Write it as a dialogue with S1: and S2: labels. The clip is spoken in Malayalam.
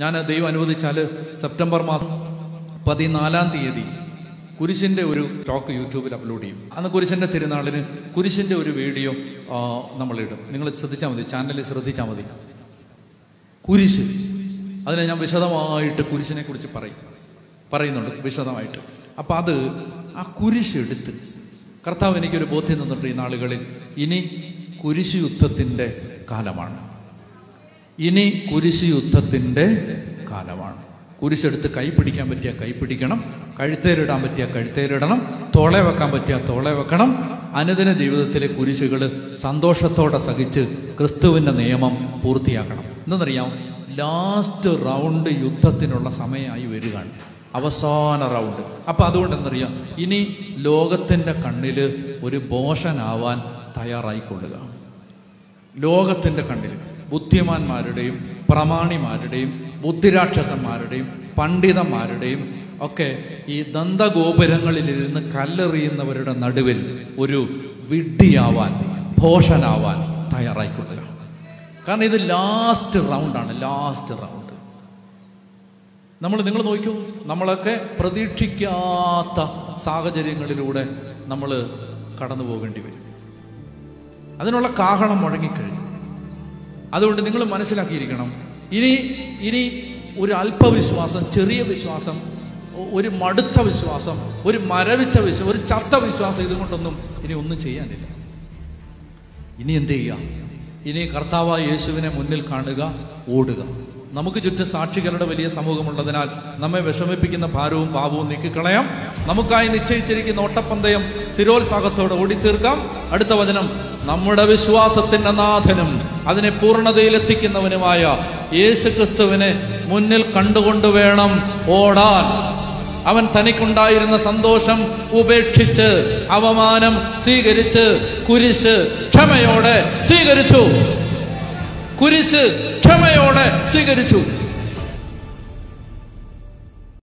S1: ഞാൻ ദൈവം അനുവദിച്ചാൽ സെപ്റ്റംബർ മാസം പതിനാലാം തീയതി കുരിശിന്റെ ഒരു സ്റ്റോക്ക് യൂട്യൂബിൽ അപ്ലോഡ് ചെയ്യും. അന്ന് കുരിശിന്റെ തിരുനാളിന് കുരിശിന്റെ ഒരു വീഡിയോ നമ്മളിടും. നിങ്ങൾ ശ്രദ്ധിച്ചാൽ മതി ചാനലിൽ ശ്രദ്ധിച്ചാൽ മതി. കുരിശ്. അതിനെ ഞാൻ വിശദമായിട്ട് കുരിശിനെ കുറിച്ച് പറയും. പറയുന്നുണ്ട് വിശദമായിട്ട്. അപ്പൊ അത് ആ കുരിശ് എടുത്ത് കർത്താവ് എനിക്കൊരു ബോധ്യം തന്നിട്ടുണ്ട് ഈ നാളുകളിൽ. ഇനി കുരിശ് യുദ്ധത്തിന്റെ കാലമാണ്. ഇനി കുരിശ് യുദ്ധത്തിന്റെ കാലമാണ്. കുരിശെടുത്ത് കൈ പിടിക്കാൻ പറ്റിയ കൈ പിടിക്കണം കഴുത്തേലിടാൻ പറ്റിയ കഴുത്തേലിടണം തോളെ വെക്കാൻ പറ്റിയ തോളെ വെക്കണം. അനുദിന ജീവിതത്തിലെ കുരിശുകൾ സന്തോഷത്തോടെ സഹിച്ച് ക്രിസ്തുവിന്റെ നിയമം പൂർത്തിയാക്കണം. എന്തെന്നറിയാം ലാസ്റ്റ് റൗണ്ട് യുദ്ധത്തിനുള്ള സമയമായി വരികയാണ്. അവസാന റൗണ്ട്. അപ്പൊ അതുകൊണ്ട് എന്തറിയാം ഇനി ലോകത്തിന്റെ കണ്ണിൽ ഒരു ബോഷനാവാൻ തയ്യാറായിക്കൊള്ളുക. ലോകത്തിന്റെ കണ്ണിൽ ബുദ്ധിമാന്മാരുടെയും പ്രമാണിമാരുടെയും ബുദ്ധിരാക്ഷസന്മാരുടെയും പണ്ഡിതന്മാരുടെയും ഒക്കെ ഈ ദന്തഗോപുരങ്ങളിലിരുന്ന് കല്ലെറിയുന്നവരുടെ നടുവിൽ ഒരു വിഡ്ഢിയാവാൻ ഭോഷനാവാൻ തയ്യാറായിക്കൊള്ളുക. കാരണം ഇത് ലാസ്റ്റ് റൗണ്ടാണ് ലാസ്റ്റ് റൗണ്ട് നമ്മൾ നിങ്ങൾ നോക്കൂ നമ്മളൊക്കെ പ്രതീക്ഷിക്കാത്ത സാഹചര്യങ്ങളിലൂടെ നമ്മൾ കടന്നു പോകേണ്ടി വരും. അതിനുള്ള കാഹളം മുഴങ്ങിക്കഴിഞ്ഞു. അതുകൊണ്ട് നിങ്ങൾ മനസ്സിലാക്കിയിരിക്കണം. ഇനി ഇനി ഒരു അല്പവിശ്വാസം ചെറിയ വിശ്വാസം ഒരു മടുത്ത വിശ്വാസം ഒരു മരവിച്ച വിശ്വാസം ഒരു ചത്ത വിശ്വാസം ഇതുകൊണ്ടൊന്നും ഇനി ഒന്നും ചെയ്യാനില്ല. ഇനി എന്ത് ചെയ്യുക ഇനി കർത്താവായ യേശുവിനെ മുന്നിൽ കാണുക ഓടുക. നമുക്ക് ചുറ്റും സാക്ഷികളുടെ വലിയ സമൂഹമുള്ളതിനാൽ നമ്മെ വിഷമിപ്പിക്കുന്ന ഭാരവും പാപവും നീക്കിക്കളയാം. നമുക്കായി നിശ്ചയിച്ചിരിക്കുന്ന ഓട്ടപ്പന്തയം സ്ഥിരോത്സാഹത്തോടെ ഓടിത്തീർക്കാം. അടുത്ത വചനം നമ്മുടെ വിശ്വാസത്തിന്റെ നാഥനും അതിനെ പൂർണതയിലെത്തിക്കുന്നവനുമായ യേശു ക്രിസ്തുവിനെ മുന്നിൽ കണ്ടുകൊണ്ട് വേണം ഓടാൻ. അവൻ തനിക്കുണ്ടായിരുന്ന സന്തോഷം ഉപേക്ഷിച്ച് അവമാനം സ്വീകരിച്ച് കുരിശ് ക്ഷമയോടെ സ്വീകരിച്ചു. കുരിശ് ക്ഷമയോടെ സ്വീകരിച്ചു.